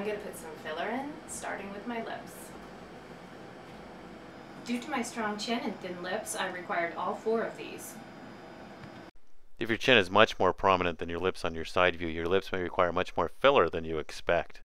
I'm going to put some filler in, starting with my lips. Due to my strong chin and thin lips, I required all four of these. If your chin is much more prominent than your lips on your side view, your lips may require much more filler than you expect.